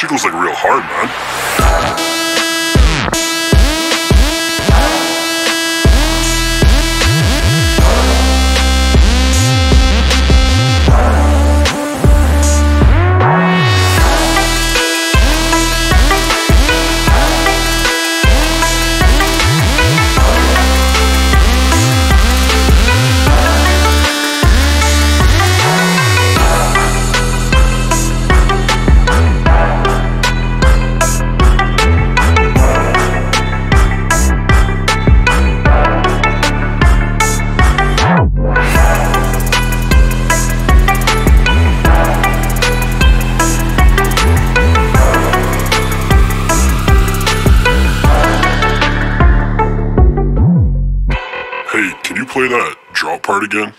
She goes like real hard, man. You play that drop part again?